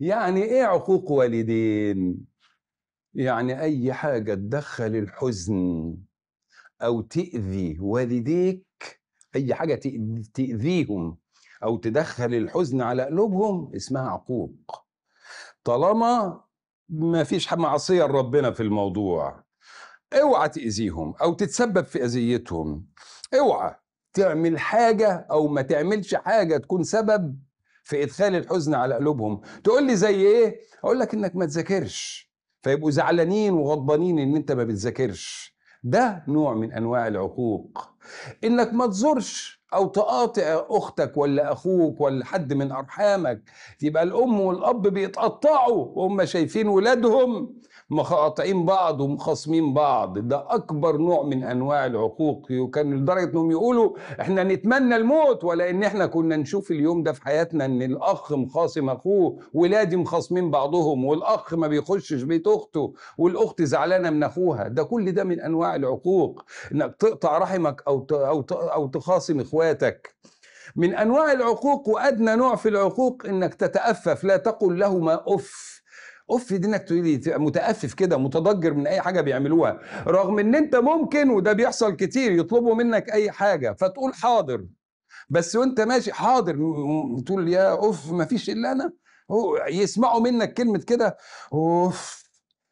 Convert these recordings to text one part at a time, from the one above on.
يعني إيه عقوق والدين؟ يعني أي حاجة تدخل الحزن أو تأذي والديك أي حاجة تأذيهم أو تدخل الحزن على قلوبهم اسمها عقوق. طالما ما فيش معصية لربنا في الموضوع أوعى تأذيهم أو تتسبب في أذيتهم. أوعى تعمل حاجة أو ما تعملش حاجة تكون سبب في إدخال الحزن على قلوبهم. تقول لي زي إيه؟ أقول لك إنك ما تذاكرش فيبقوا زعلانين وغضبانين إن أنت ما بتذاكرش. ده نوع من أنواع العقوق. إنك ما تزورش أو تقاطع أختك ولا أخوك ولا حد من أرحامك يبقى الأم والأب بيتقطعوا وهم شايفين ولادهم. مقاطعين بعض ومخاصمين بعض. ده أكبر نوع من أنواع العقوق. وكان لدرجة إنهم يقولوا إحنا نتمنى الموت ولا ان إحنا كنا نشوف اليوم ده في حياتنا إن الأخ مخاصم أخوه ولادي مخاصمين بعضهم والأخ ما بيخشش بيت أخته والأخت زعلانة من أخوها. ده كل ده من أنواع العقوق. إنك تقطع رحمك أو أو أو تخاصم إخواتك. من أنواع العقوق وأدنى نوع في العقوق إنك تتأفف. لا تقل لهما أف. اف دي انك تقولي متأفف كده متضجر من أي حاجة بيعملوها. رغم إن أنت ممكن وده بيحصل كتير يطلبوا منك أي حاجة فتقول حاضر. بس وأنت ماشي حاضر تقول يا أوف ما فيش إلا أنا. يسمعوا منك كلمة كده أوف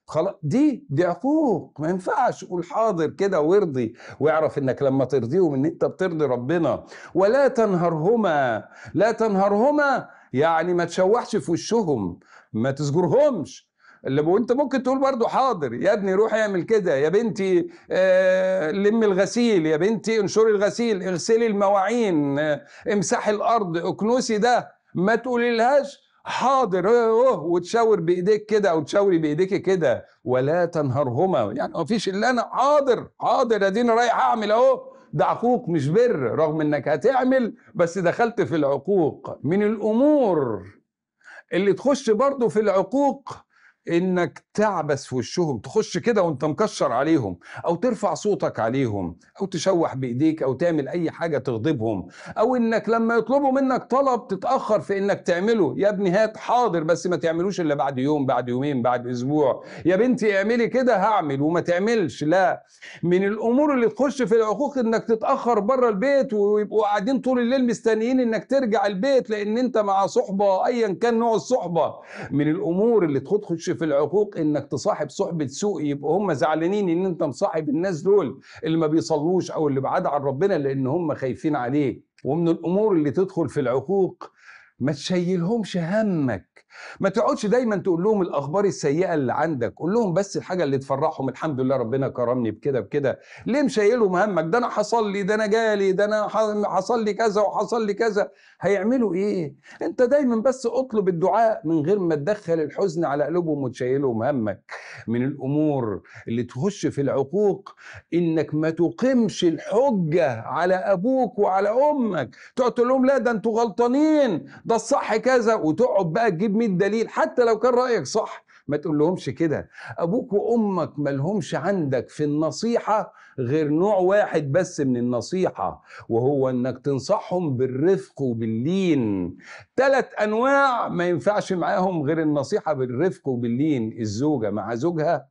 خلاص دي دي عقوق ما ينفعش. قول حاضر كده وارضي. واعرف إنك لما ترضيهم إن أنت بترضي ربنا. ولا تنهرهما لا تنهرهما يعني ما تشوحش في وشهم ما تزجرهمش اللي وانت ممكن تقول برضو حاضر يا ابني روح اعمل كده يا بنتي آه لم الغسيل يا بنتي انشري الغسيل اغسلي المواعين آه امسحي الأرض اكنسي ده. ما تقولي لهاش حاضر اوه وتشاور بإيديك كده أو تشاوري بإيديك كده ولا تنهرهما. يعني ما فيش إلا أنا حاضر حاضر اديني رايح أعمل أهو. ده عقوق مش بر رغم إنك هتعمل بس دخلت في العقوق. من الأمور اللي تخش برضو في العقوق إنك تعبس في وشهم تخش كده وأنت مكشر عليهم أو ترفع صوتك عليهم أو تشوح بإيديك أو تعمل أي حاجة تغضبهم أو إنك لما يطلبوا منك طلب تتأخر في إنك تعمله. يا ابني هات حاضر بس ما تعملوش إلا بعد يوم بعد يومين بعد أسبوع. يا بنتي اعملي كده هعمل وما تعملش. لا من الأمور اللي تخش في العقوق إنك تتأخر بره البيت ويبقوا قاعدين طول الليل مستنيين إنك ترجع البيت لأن أنت مع صحبة ايا كان نوع الصحبة. من الأمور اللي تخش في العقوق إنك تصاحب صحبه سوء يبقوا هم زعلانين إن أنت مصاحب الناس دول اللي ما بيصلوش أو اللي بعاد عن ربنا لأن هم خايفين عليه ومن الأمور اللي تدخل في العقوق ما تشيلهمش همك. ما تقعدش دايما تقول لهم الأخبار السيئة اللي عندك. قول لهم بس الحاجة اللي تفرحهم الحمد لله ربنا كرمني بكده بكده. ليه مشيلهم همك؟ ده أنا حصل لي ده أنا جالي ده أنا حصل لي كذا وحصل لي كذا. هيعملوا إيه؟ أنت دايما بس اطلب الدعاء من غير ما تدخل الحزن على قلوبهم وتشيلهم همك. من الأمور اللي تخش في العقوق إنك ما تقيمش الحجة على أبوك وعلى أمك. تقعد تقول لهم لا ده أنتوا غلطانين. ده الصح كذا وتقعد بقى تجيب 100 دليل حتى لو كان رأيك صح ما تقول لهمش كده. أبوك وأمك ملهمش عندك في النصيحة غير نوع واحد بس من النصيحة وهو إنك تنصحهم بالرفق وباللين. ثلاث أنواع ما ينفعش معاهم غير النصيحة بالرفق وباللين الزوجة مع زوجها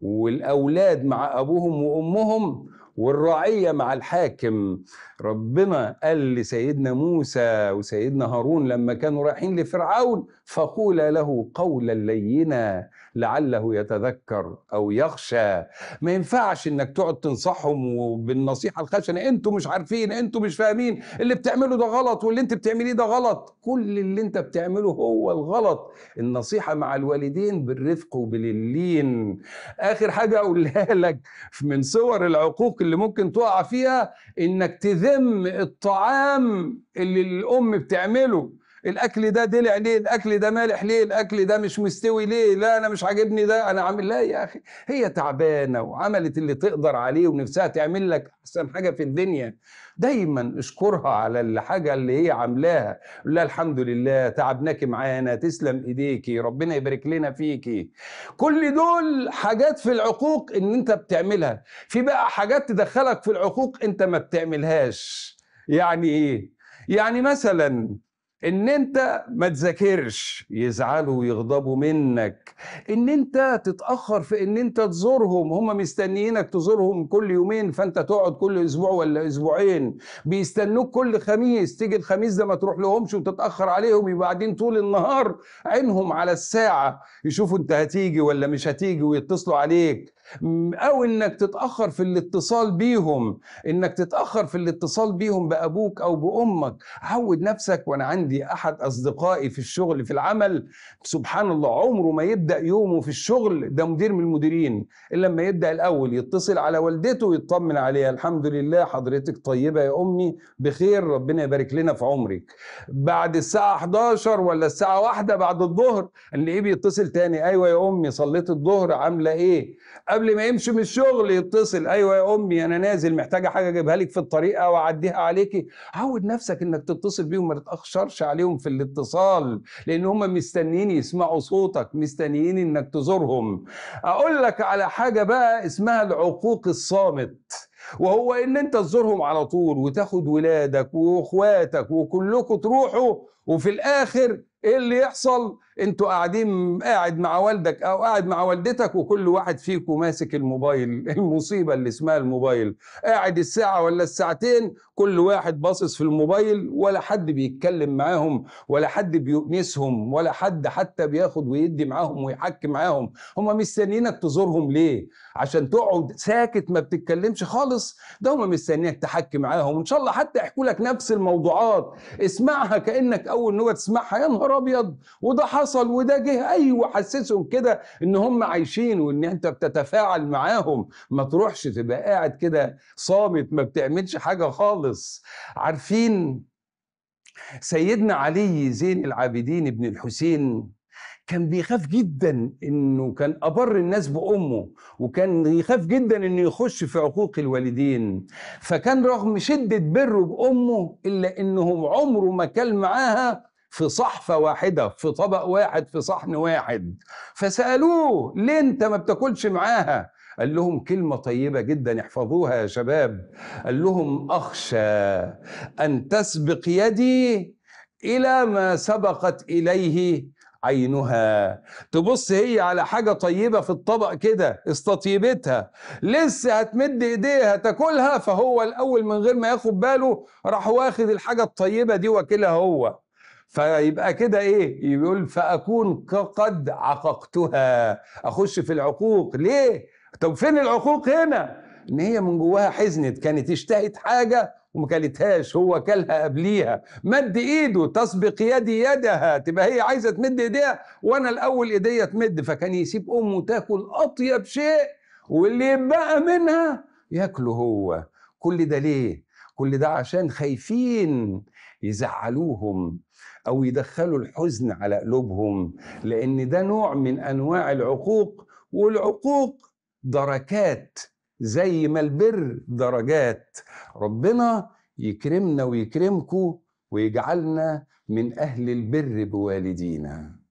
والأولاد مع أبوهم وأمهم والرعية مع الحاكم. ربنا قال لسيدنا موسى وسيدنا هارون لما كانوا رايحين لفرعون فقولا له قولا لينا لعله يتذكر أو يخشى. ما ينفعش إنك تقعد تنصحهم بالنصيحة الخشنة. أنتوا مش عارفين أنتوا مش فاهمين. اللي بتعمله ده غلط واللي أنت بتعمليه ده غلط. كل اللي أنت بتعمله هو الغلط. النصيحة مع الوالدين بالرفق وباللين. آخر حاجة أقولها لك من صور العقوق اللي ممكن تقع فيها إنك تذم الطعام اللي الأم بتعمله. الأكل ده دلع ليه؟ الأكل ده مالح ليه؟ الأكل ده مش مستوي ليه؟ لا أنا مش عاجبني ده. أنا عامل لا يا أخي هي تعبانة وعملت اللي تقدر عليه ونفسها تعمل لك أحسن حاجة في الدنيا. دايما اشكرها على الحاجة اللي هي عاملاها. قول لها الحمد لله. تعبناكي معانا. تسلم ايديكي ربنا يبارك لنا فيكي كل دول حاجات في العقوق إن أنت بتعملها. في بقى حاجات تدخلك في العقوق أنت ما بتعملهاش. يعني إيه؟ يعني مثلا إن أنت ما تذاكرش يزعلوا ويغضبوا منك. إن أنت تتأخر في إن أنت تزورهم هم مستنيينك تزورهم كل يومين فأنت تقعد كل أسبوع ولا أسبوعين. بيستنوك كل خميس تيجي الخميس ده ما تروح لهمش وتتأخر عليهم يبقى قاعدين طول النهار عينهم على الساعة يشوفوا أنت هتيجي ولا مش هتيجي ويتصلوا عليك. أو إنك تتأخر في الاتصال بيهم إنك تتأخر في الاتصال بيهم بأبوك أو بأمك. عود نفسك وأنا عندي أحد أصدقائي في الشغل في العمل. سبحان الله عمره ما يبدأ يومه في الشغل ده مدير من المديرين إلا لما يبدأ الأول يتصل على والدته ويطمن عليها. الحمد لله حضرتك طيبة يا أمي بخير ربنا يبارك لنا في عمرك. بعد الساعة 11 ولا الساعة 1 بعد الظهر نلاقيه بيتصل تاني. أيوه يا أمي صليت الظهر عاملة إيه؟ قبل ما يمشي من الشغل يتصل. أيوه يا أمي أنا نازل محتاجة حاجة أجيبها لك في الطريق أو اعديها عليكي. عود نفسك إنك تتصل بيهم ما تتأخرش عليهم في الاتصال لأن هم مستنيين يسمعوا صوتك مستنيين إنك تزورهم. أقول لك على حاجة بقى اسمها العقوق الصامت وهو إن أنت تزورهم على طول وتاخد ولادك وإخواتك وكلكم تروحوا وفي الآخر إيه اللي يحصل؟ أنتوا قاعدين قاعد مع والدك أو قاعد مع والدتك وكل واحد فيكم ماسك الموبايل المصيبة اللي اسمها الموبايل. قاعد الساعة ولا الساعتين كل واحد باصص في الموبايل ولا حد بيتكلم معاهم ولا حد بيؤنسهم ولا حد حتى بياخد ويدي معاهم ويحكي معاهم. هم مستنيينك تزورهم ليه؟ عشان تقعد ساكت ما بتتكلمش خالص. ده هم مستنيينك تحكي معاهم. ان شاء الله حتى يحكوا لك نفس الموضوعات. اسمعها كأنك أول نوبة تسمعها. يا نهار أبيض وده حصل وده جه. أيوه حسسهم كده إن هم عايشين وإن أنت بتتفاعل معاهم. ما تروحش تبقى قاعد كده صامت ما بتعملش حاجة خالص. عارفين سيدنا علي زين العابدين ابن الحسين كان بيخاف جدا إنه كان أبر الناس بأمه وكان يخاف جدا إنه يخش في عقوق الوالدين. فكان رغم شدة بره بأمه إلا انه عمره ما كل معاها في صحفة واحدة في طبق واحد في صحن واحد. فسألوه ليه أنت ما بتاكلش معاها؟ قال لهم كلمة طيبة جدا احفظوها يا شباب. قال لهم أخشى أن تسبق يدي إلى ما سبقت إليه عينها. تبص هي على حاجة طيبة في الطبق كده استطيبتها. لسه هتمد إيديها تاكلها؟ فهو الأول من غير ما ياخد باله راح واخد الحاجة الطيبة دي وأكلها هو. فيبقى كده إيه؟ يقول فأكون قد عققتها. أخش في العقوق. ليه؟ طب فين العقوق هنا؟ إن هي من جواها حزنت كانت اشتهت حاجة وما كلتهاش. هو كلها قبليها. مد إيده تسبق يدي يدها. تبقى هي عايزة تمد إيديها وأنا الأول إيديا تمد. فكان يسيب أمه تاكل أطيب شيء واللي يبقى منها ياكله هو. كل ده ليه؟ كل ده عشان خايفين يزعلوهم أو يدخلوا الحزن على قلوبهم لأن ده نوع من أنواع العقوق والعقوق دركات زي ما البر درجات. ربنا يكرمنا ويكرمكم ويجعلنا من أهل البر بوالدينا.